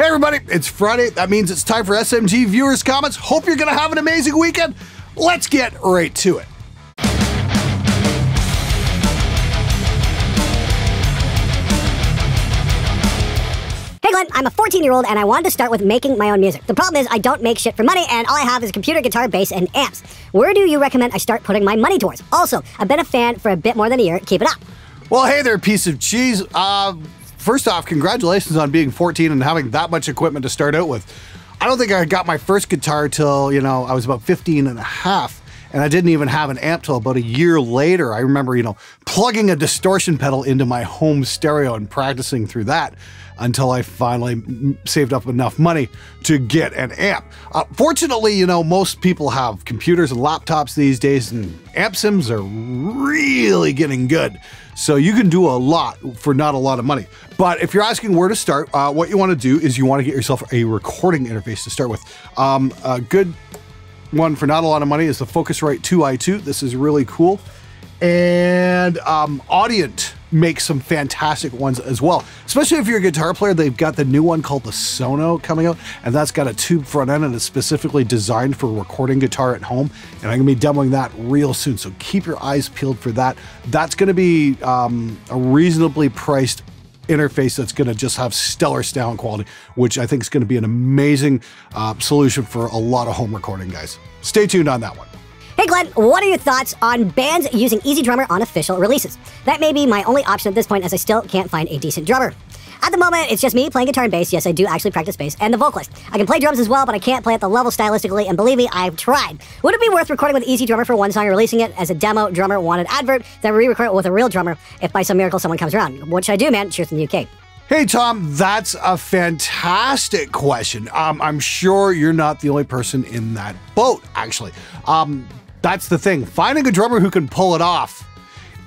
Hey, everybody, it's Friday. That means it's time for SMG viewers' comments. Hope you're going to have an amazing weekend. Let's get right to it. Hey Glenn, I'm a 14 year old and I wanted to start with making my own music. The problem is I don't make shit for money and all I have is a computer, guitar, bass, and amps. Where do you recommend I start putting my money towards? Also, I've been a fan for a bit more than a year. Keep it up. Well, hey there, piece of cheese. Uh, first off, congratulations on being 14 and having that much equipment to start out with. I don't think I got my first guitar till, you know, I was about 15 and a half. And I didn't even have an amp till about a year later. I remember, you know, plugging a distortion pedal into my home stereo and practicing through that until I finally saved up enough money to get an amp. Uh, fortunately, you know, most people have computers and laptops these days, and amp sims are really getting good. So you can do a lot for not a lot of money. But if you're asking where to start, uh, what you want to do is you want to get yourself a recording interface to start with. Um, a good one for not a lot of money is the Focusrite 2i2. This is really cool. And um, Audient makes some fantastic ones as well. Especially if you're a guitar player, they've got the new one called the Sono coming out, and that's got a tube front end and it's specifically designed for recording guitar at home. And I'm gonna be demoing that real soon, so keep your eyes peeled for that. That's gonna be um, a reasonably priced interface that's going to just have stellar sound quality, which I think is going to be an amazing uh, solution for a lot of home recording guys. Stay tuned on that one. Hey Glenn, what are your thoughts on bands using EZdrummer on official releases? That may be my only option at this point as I still can't find a decent drummer. At the moment, it's just me playing guitar and bass. Yes, I do actually practice bass, and the vocalist. I can play drums as well, but I can't play at the level stylistically, and believe me, I've tried. Would it be worth recording with EZdrummer for one song and releasing it as a demo drummer wanted advert, then re-record it with a real drummer if by some miracle someone comes around? What should I do, man? Cheers from the UK. Hey, Tom, that's a fantastic question. Um, I'm sure you're not the only person in that boat, actually. Um, that's the thing. Finding a drummer who can pull it off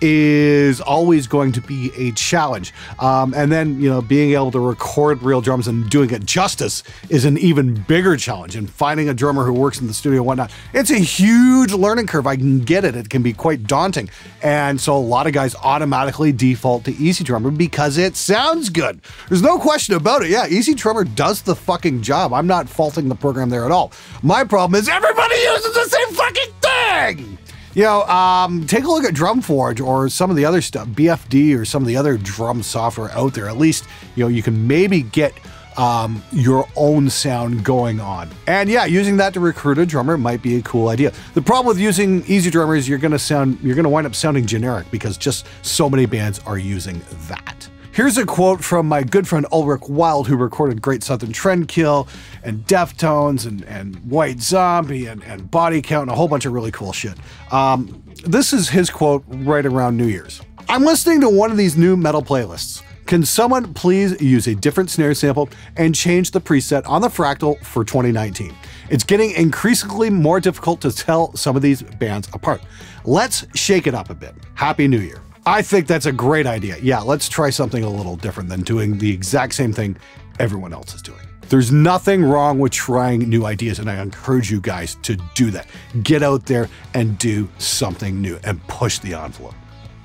is always going to be a challenge. Um, and then, you know, being able to record real drums and doing it justice is an even bigger challenge. And finding a drummer who works in the studio and whatnot, it's a huge learning curve. I can get it. It can be quite daunting. And so a lot of guys automatically default to EZdrummer because it sounds good. There's no question about it. Yeah, EZdrummer does the fucking job. I'm not faulting the program there at all. My problem is everybody uses the same fucking thing. You know, um, take a look at DrumForge or some of the other stuff, BFD or some of the other drum software out there. At least, you know, you can maybe get um, your own sound going on. And yeah, using that to recruit a drummer might be a cool idea. The problem with using EZdrummer is you're gonna sound, you're gonna wind up sounding generic because just so many bands are using that. Here's a quote from my good friend Ulrich Wild, who recorded Great Southern Trendkill and Deftones and, and White Zombie and, and Body Count and a whole bunch of really cool shit. Um, this is his quote right around New Year's. I'm listening to one of these new metal playlists. Can someone please use a different snare sample and change the preset on the Fractal for 2019? It's getting increasingly more difficult to tell some of these bands apart. Let's shake it up a bit. Happy New Year. I think that's a great idea. Yeah, let's try something a little different than doing the exact same thing everyone else is doing. There's nothing wrong with trying new ideas, and I encourage you guys to do that. Get out there and do something new and push the envelope.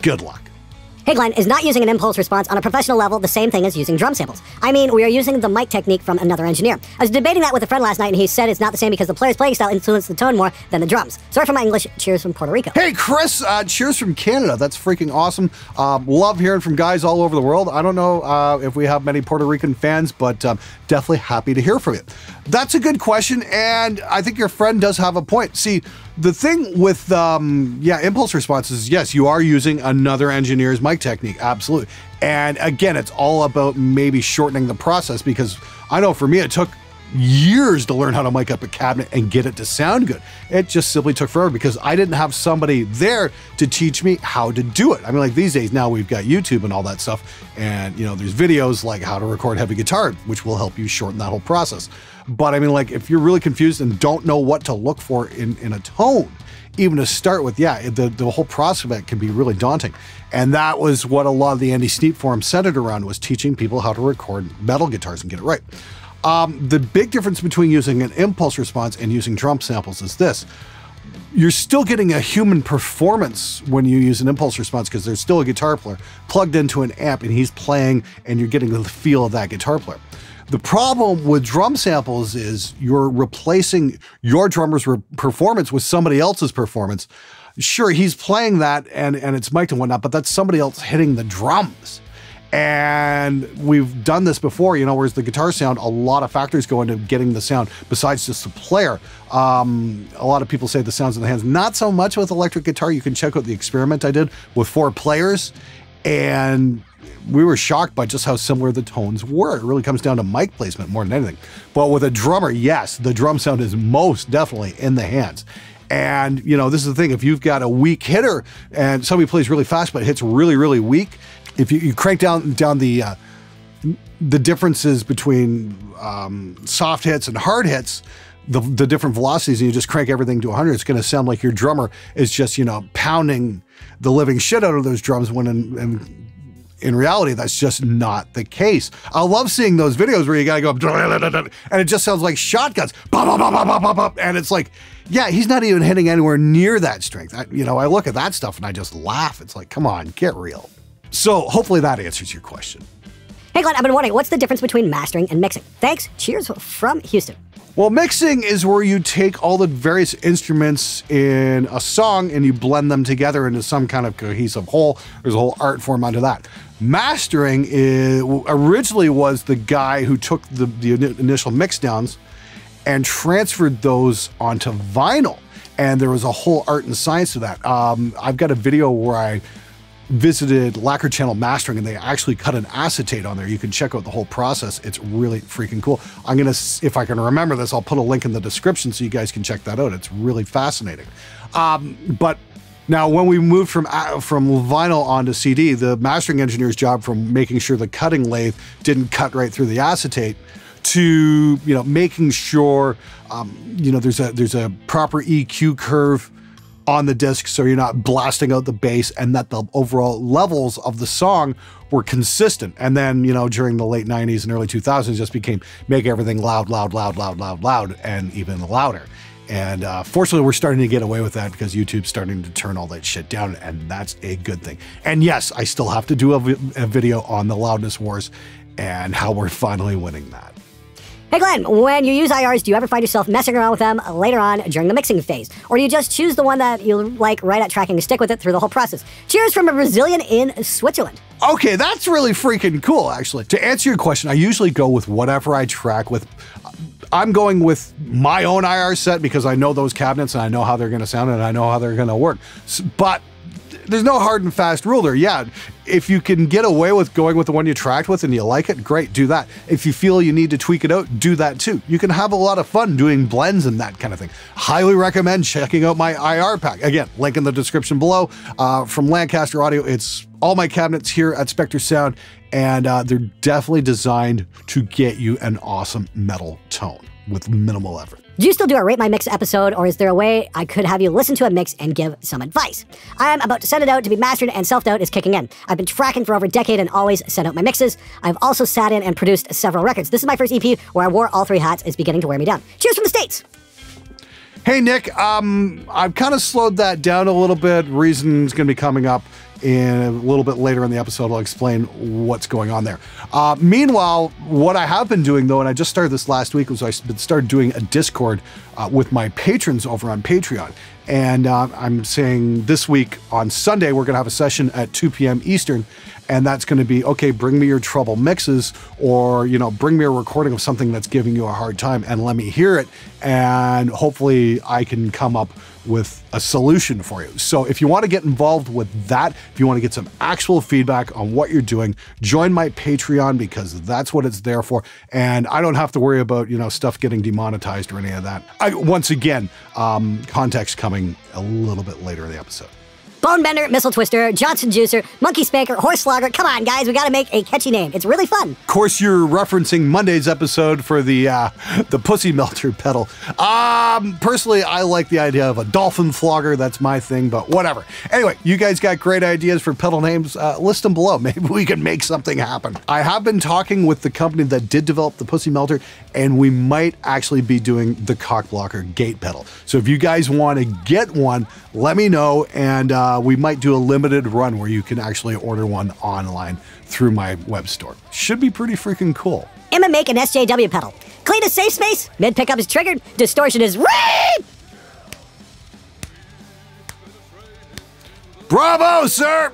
Good luck. Hey Glenn, is not using an impulse response on a professional level the same thing as using drum samples? I mean, we are using the mic technique from another engineer. I was debating that with a friend last night, and he said it's not the same because the player's playing style influenced the tone more than the drums. Sorry for my English. Cheers from Puerto Rico. Hey, Chris, uh, cheers from Canada. That's freaking awesome. Uh, love hearing from guys all over the world. I don't know uh, if we have many Puerto Rican fans, but um, definitely happy to hear from you. That's a good question, and I think your friend does have a point. See, the thing with um, yeah impulse responses yes you are using another engineer's mic technique absolutely and again it's all about maybe shortening the process because i know for me it took years to learn how to mic up a cabinet and get it to sound good. It just simply took forever because I didn't have somebody there to teach me how to do it. I mean, like these days now we've got YouTube and all that stuff, and you know, there's videos like how to record heavy guitar, which will help you shorten that whole process. But I mean, like if you're really confused and don't know what to look for in, in a tone, even to start with, yeah, the, the whole prospect can be really daunting. And that was what a lot of the Andy Sneap forum centered around was teaching people how to record metal guitars and get it right. Um, the big difference between using an impulse response and using drum samples is this. You're still getting a human performance when you use an impulse response because there's still a guitar player plugged into an amp and he's playing and you're getting the feel of that guitar player. The problem with drum samples is you're replacing your drummer's re- performance with somebody else's performance. Sure, he's playing that and, and it's mic'd and whatnot, but that's somebody else hitting the drums. And we've done this before, you know, whereas the guitar sound, a lot of factors go into getting the sound besides just the player. Um, a lot of people say the sounds in the hands, not so much with electric guitar. You can check out the experiment I did with four players, and we were shocked by just how similar the tones were. It really comes down to mic placement more than anything. But with a drummer, yes, the drum sound is most definitely in the hands. And you know, this is the thing: if you've got a weak hitter and somebody plays really fast but hits really, really weak, if you, you crank down down the uh, the differences between um, soft hits and hard hits, the, the different velocities, and you just crank everything to 100, it's going to sound like your drummer is just, you know, pounding the living shit out of those drums when in, in, in reality, that's just not the case. I love seeing those videos where you got to go, up and it just sounds like shotguns, and it's like, yeah, he's not even hitting anywhere near that strength. I, you know, I look at that stuff and I just laugh. It's like, come on, get real. So hopefully that answers your question. Hey Glenn, I've been wondering, what's the difference between mastering and mixing? Thanks. Cheers from Houston. Well, mixing is where you take all the various instruments in a song and you blend them together into some kind of cohesive whole. There's a whole art form onto that. Mastering is, originally was the guy who took the, the initial mix downs and transferred those onto vinyl. And there was a whole art and science to that. Um, I've got a video where I visited Lacquer Channel Mastering and they actually cut an acetate on there. You can check out the whole process. It's really freaking cool. I'm going to, if I can remember this, I'll put a link in the description so you guys can check that out. It's really fascinating. Um, but now, when we moved from uh, from vinyl onto CD, the mastering engineer's job from making sure the cutting lathe didn't cut right through the acetate to you know making sure um, you know there's a there's a proper EQ curve on the disc so you're not blasting out the bass and that the overall levels of the song were consistent. And then, you know, during the late 90s and early 2000s, just became make everything loud, loud, loud, loud, loud, loud, and even louder. And uh, fortunately, we're starting to get away with that because YouTube's starting to turn all that shit down, and that's a good thing. And yes, I still have to do a, a video on the loudness wars and how we're finally winning that. Hey Glenn, when you use IRs, do you ever find yourself messing around with them later on during the mixing phase? Or do you just choose the one that you like right at tracking and stick with it through the whole process? Cheers from a Brazilian in Switzerland. Okay, that's really freaking cool, actually. To answer your question, I usually go with whatever I track with. I'm going with my own IR set because I know those cabinets and I know how they're going to sound and I know how they're going to work. But there's no hard and fast rule there. Yeah, if you can get away with going with the one you tracked with and you like it, great, do that. If you feel you need to tweak it out, do that too. You can have a lot of fun doing blends and that kind of thing. Highly recommend checking out my IR pack. Again, link in the description below. Uh, from Lancaster Audio, it's all my cabinets here at Spectre Sound, and uh, they're definitely designed to get you an awesome metal tone with minimal effort. Do you still do a Rate My Mix episode, or is there a way I could have you listen to a mix and give some advice? I am about to send it out to be mastered, and self doubt is kicking in. I've been tracking for over a decade and always send out my mixes. I've also sat in and produced several records. This is my first EP where I wore all three hats. It's beginning to wear me down. Cheers from the States! Hey, Nick, um, I've kind of slowed that down a little bit. Reason's going to be coming up in a little bit later in the episode. I'll explain what's going on there. Uh, meanwhile, what I have been doing though, and I just started this last week, was I started doing a Discord uh, with my patrons over on Patreon. And uh, I'm saying this week on Sunday, we're going to have a session at 2 p.m. Eastern. And that's going to be okay, bring me your trouble mixes, or, you know, bring me a recording of something that's giving you a hard time and let me hear it. And hopefully I can come up with a solution for you. So if you want to get involved with that, if you want to get some actual feedback on what you're doing, join my Patreon because that's what it's there for. And I don't have to worry about, you know, stuff getting demonetized or any of that. I, once again, um, context coming a little bit later in the episode. Bonebender, Missile Twister, Johnson Juicer, Monkey Spanker, Horse Slogger. Come on, guys, we got to make a catchy name. It's really fun. Of course, you're referencing Monday's episode for the uh, the Pussy Melter pedal. Um, personally, I like the idea of a Dolphin Flogger. That's my thing, but whatever. Anyway, you guys got great ideas for pedal names. Uh, list them below. Maybe we can make something happen. I have been talking with the company that did develop the Pussy Melter, and we might actually be doing the Cock Blocker gate pedal. So if you guys want to get one, let me know and. Uh, uh, we might do a limited run where you can actually order one online through my web store. Should be pretty freaking cool. Emma make an SJW pedal. Clean a safe space. Mid pickup is triggered. Distortion is read. Bravo, sir!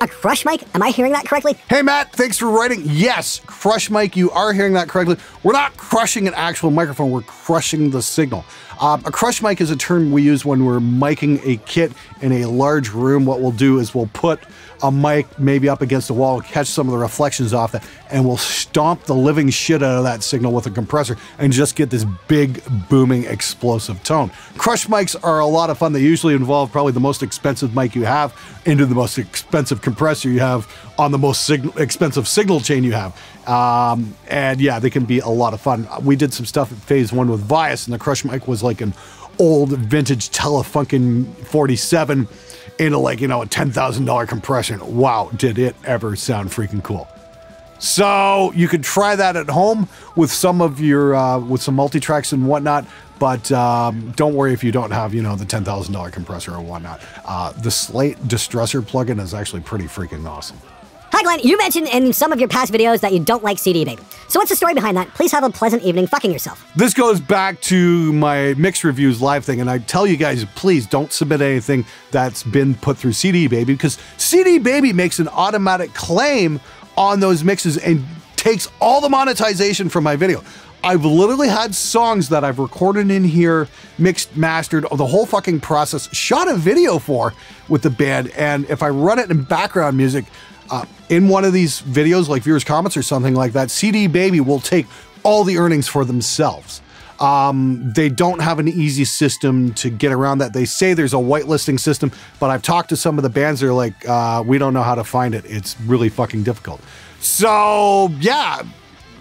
A crush mic? Am I hearing that correctly? Hey, Matt, thanks for writing. Yes, crush mic, you are hearing that correctly. We're not crushing an actual microphone, we're crushing the signal. Um, a crush mic is a term we use when we're miking a kit in a large room. What we'll do is we'll put a mic maybe up against the wall, catch some of the reflections off it, and we'll stomp the living shit out of that signal with a compressor and just get this big, booming, explosive tone. Crush mics are a lot of fun. They usually involve probably the most expensive mic you have into the most expensive compressor you have on the most sig- expensive signal chain you have. Um, and yeah, they can be a lot of fun. We did some stuff at phase one with Vias, and the Crush mic was like an old vintage Telefunken 47 into like, you know, a $10,000 compression. Wow, did it ever sound freaking cool. So you could try that at home with some of your, uh, with some multi-tracks and whatnot. But um, don't worry if you don't have, you know, the $10,000 compressor or whatnot. Uh, the Slate Distressor plugin is actually pretty freaking awesome. Hi, Glenn. You mentioned in some of your past videos that you don't like CD Baby. So what's the story behind that? Please have a pleasant evening fucking yourself. This goes back to my mix reviews live thing, and I tell you guys, please don't submit anything that's been put through CD Baby because CD Baby makes an automatic claim on those mixes and takes all the monetization from my video. I've literally had songs that I've recorded in here, mixed, mastered, the whole fucking process, shot a video for with the band, and if I run it in background music, uh, in one of these videos, like viewers' comments or something like that, CD Baby will take all the earnings for themselves. Um, they don't have an easy system to get around that. They say there's a whitelisting system, but I've talked to some of the bands. They're like, uh, we don't know how to find it. It's really fucking difficult. So yeah,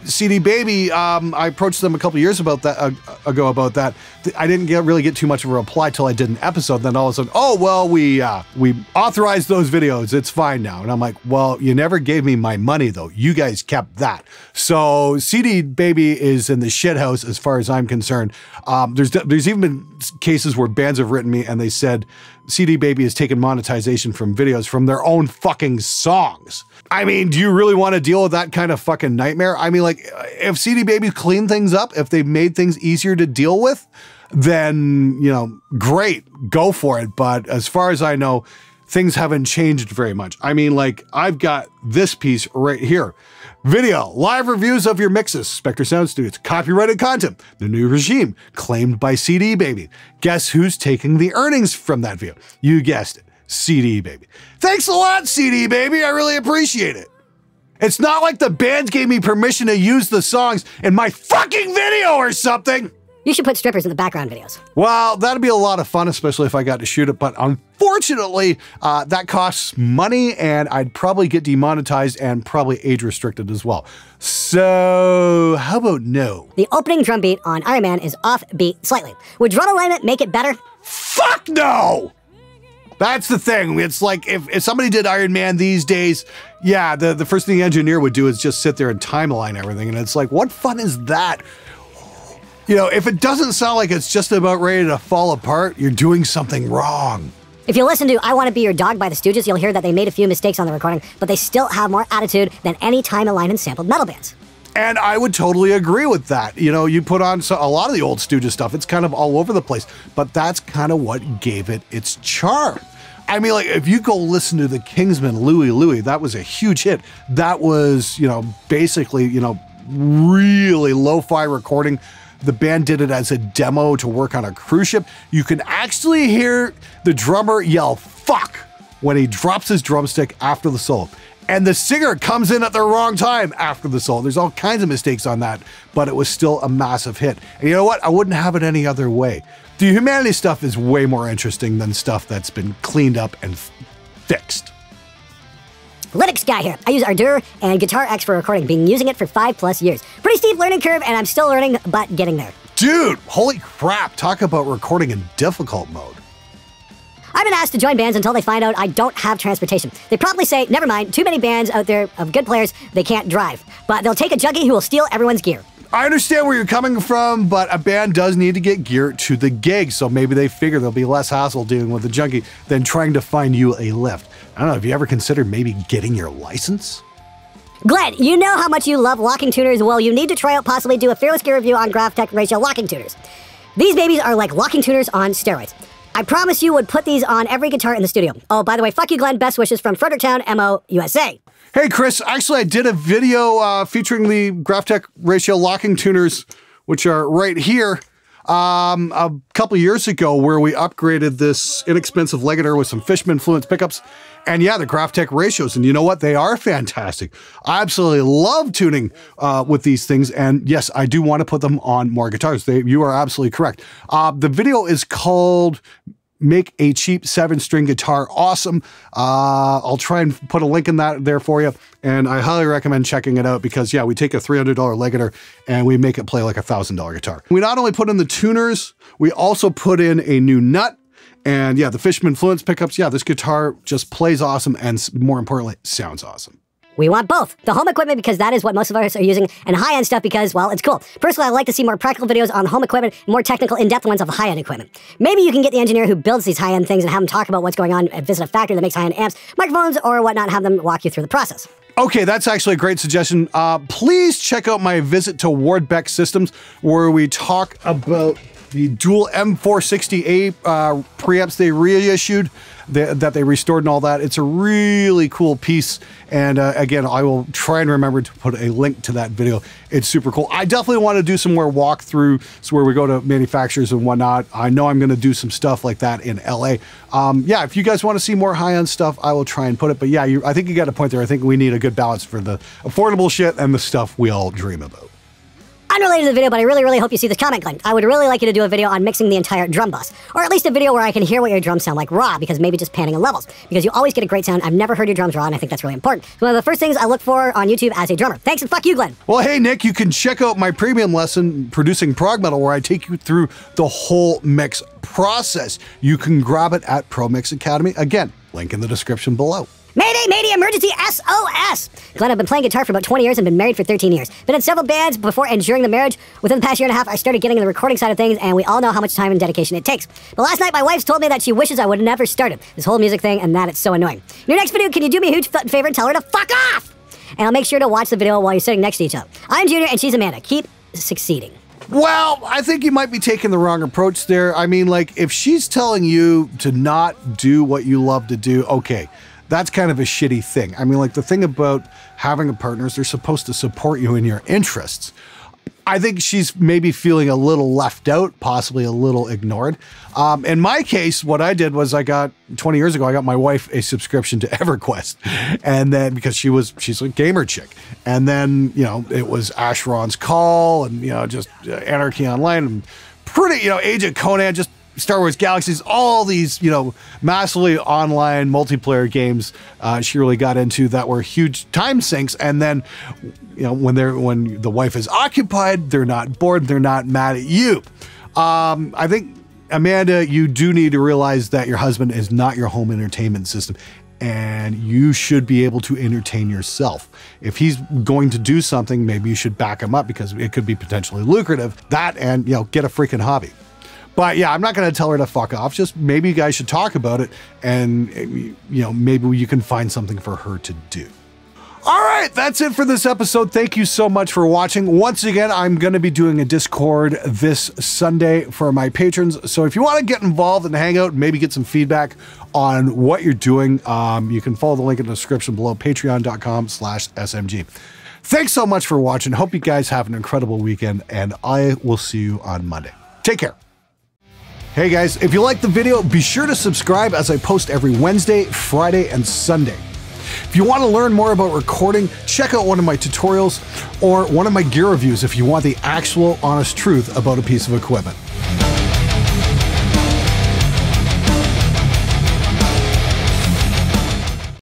CD Baby, um, I approached them a couple years about that uh, ago about that. I didn't get really get too much of a reply till I did an episode. Then all of a sudden, oh well, we uh, we authorized those videos. It's fine now. And I'm like, well, you never gave me my money though. You guys kept that. So CD Baby is in the shithouse as far as I'm concerned. Um, there's there's even been cases where bands have written me and they said CD Baby has taken monetization from videos from their own fucking songs. I mean, do you really want to deal with that kind of fucking nightmare? I mean, like, if CD Baby cleaned things up, if they've made things easier to deal with, then, you know, great, go for it. But as far as I know, things haven't changed very much. I mean, like, I've got this piece right here. Video, live reviews of your mixes, Spectre Sound Studios, copyrighted content, the new regime, claimed by CD Baby. Guess who's taking the earnings from that video? You guessed it, CD Baby. Thanks a lot, CD Baby, I really appreciate it. It's not like the band gave me permission to use the songs in my fucking video or something. You should put strippers in the background videos. Well, that'd be a lot of fun, especially if I got to shoot it. But unfortunately, uh, that costs money, and I'd probably get demonetized and probably age restricted as well. So, how about no? The opening drum beat on Iron Man is off beat slightly. Would drum alignment make it better? Fuck no! That's the thing. It's like if, if somebody did Iron Man these days, yeah, the, the first thing the engineer would do is just sit there and timeline everything. And it's like, what fun is that? You know, if it doesn't sound like it's just about ready to fall apart, you're doing something wrong. If you listen to I Want to Be Your Dog by the Stooges, you'll hear that they made a few mistakes on the recording, but they still have more attitude than any time aligned and sampled metal bands. And I would totally agree with that. You know, you put on so, a lot of the old Stooges stuff, it's kind of all over the place, but that's kind of what gave it its charm. I mean, like, if you go listen to the Kingsmen Louie Louie, that was a huge hit. That was, you know, basically, you know, really lo fi recording the band did it as a demo to work on a cruise ship. You can actually hear the drummer yell fuck when he drops his drumstick after the solo. And the singer comes in at the wrong time after the solo. There's all kinds of mistakes on that, but it was still a massive hit. And you know what? I wouldn't have it any other way. The humanity stuff is way more interesting than stuff that's been cleaned up and fixed. Linux guy here. I use Ardour and Guitarix for recording, been using it for five plus years. Pretty steep learning curve, and I'm still learning, but getting there. Dude, holy crap, talk about recording in difficult mode. I've been asked to join bands until they find out I don't have transportation. They probably say, never mind, too many bands out there of good players, they can't drive. But they'll take a junkie who will steal everyone's gear. I understand where you're coming from, but a band does need to get gear to the gig, so maybe they figure there'll be less hassle dealing with the junkie than trying to find you a lift. I don't know, have you ever considered maybe getting your license? Glenn, you know how much you love locking tuners. Well, you need to try out possibly do a fearless gear review on GraphTech Ratio locking tuners. These babies are like locking tuners on steroids. I promise you would put these on every guitar in the studio. Oh, by the way, fuck you, Glenn. Best wishes from Fredericktown, MO, USA. Hey, Chris. Actually, I did a video uh, featuring the GraphTech Ratio locking tuners, which are right here. Um, a couple years ago, where we upgraded this inexpensive Legator with some Fishman Fluence pickups, and yeah, the GraphTech ratios. And you know what? They are fantastic. I absolutely love tuning uh, with these things. And yes, I do want to put them on more guitars. They, you are absolutely correct. Uh, the video is called make a cheap seven string guitar awesome. Uh, I'll try and put a link in that there for you. And I highly recommend checking it out because yeah, we take a $300 Legator and we make it play like a thousand dollar guitar. We not only put in the tuners, we also put in a new nut and yeah, the Fishman Fluence pickups. Yeah, this guitar just plays awesome and more importantly, sounds awesome. We want both. The home equipment because that is what most of us are using, and high-end stuff because, well, it's cool. Personally, I like to see more practical videos on home equipment, more technical, in-depth ones of high-end equipment. Maybe you can get the engineer who builds these high-end things and have them talk about what's going on and visit a factory that makes high-end amps, microphones, or whatnot, have them walk you through the process. Okay, that's actually a great suggestion. Uh, please check out my visit to Ward-Beck Systems, where we talk about the dual M460A uh, preamps they reissued, the, that they restored and all that. It's a really cool piece. And uh, again, I will try and remember to put a link to that video. It's super cool. I definitely want to do some more walkthroughs where we go to manufacturers and whatnot. I know I'm going to do some stuff like that in LA. Um, yeah, if you guys want to see more high-end stuff, I will try and put it. But yeah, you, I think you got a point there. I think we need a good balance for the affordable shit and the stuff we all dream about. Unrelated to the video, but I really, really hope you see this comment, Glenn. I would really like you to do a video on mixing the entire drum bus. Or at least a video where I can hear what your drums sound like raw, because maybe just panning in levels. Because you always get a great sound. I've never heard your drums raw, and I think that's really important. It's one of the first things I look for on YouTube as a drummer. Thanks and fuck you, Glenn. Well, hey, Nick, you can check out my premium lesson, Producing Prog Metal, where I take you through the whole mix process. You can grab it at Pro Mix Academy. Again, link in the description below. Mayday, Mayday, emergency, SOS! Glenn, I've been playing guitar for about 20 years and been married for 13 years. Been in several bands before and during the marriage. Within the past year and a half, I started getting in the recording side of things, and we all know how much time and dedication it takes. But last night, my wife's told me that she wishes I would never started this whole music thing, and that it's so annoying. In your next video, can you do me a huge favor and tell her to fuck off? And I'll make sure to watch the video while you're sitting next to each other. I'm Junior, and she's Amanda. Keep succeeding. Well, I think you might be taking the wrong approach there. I mean, like, if she's telling you to not do what you love to do, okay, that's kind of a shitty thing. I mean, like, the thing about having a partner is they're supposed to support you in your interests. I think she's maybe feeling a little left out, possibly a little ignored. Um, in my case, what I did was I got 20 years ago, I got my wife a subscription to EverQuest. And then because she was, she's a gamer chick. And then, you know, it was Asheron's Call and, you know, just uh, Anarchy Online and pretty, you know, Age of Conan, just Star Wars Galaxies, all these, you know, massively online multiplayer games uh, she really got into that were huge time sinks. And then, you know, when they're when the wife is occupied, they're not bored, they're not mad at you. Um, I think Amanda, you do need to realize that your husband is not your home entertainment system and you should be able to entertain yourself. If he's going to do something, maybe you should back him up because it could be potentially lucrative. That and, you know, get a freaking hobby. But yeah, I'm not going to tell her to fuck off. Just maybe you guys should talk about it and, you know, maybe you can find something for her to do. All right, that's it for this episode. Thank you so much for watching. Once again, I'm going to be doing a Discord this Sunday for my patrons. So if you want to get involved and hang out maybe get some feedback on what you're doing, um, you can follow the link in the description below, patreon.com slash SMG. Thanks so much for watching. Hope you guys have an incredible weekend, and I will see you on Monday. Take care. Hey guys, if you like the video, be sure to subscribe as I post every Wednesday, Friday, and Sunday. If you want to learn more about recording, check out one of my tutorials or one of my gear reviews if you want the actual honest truth about a piece of equipment.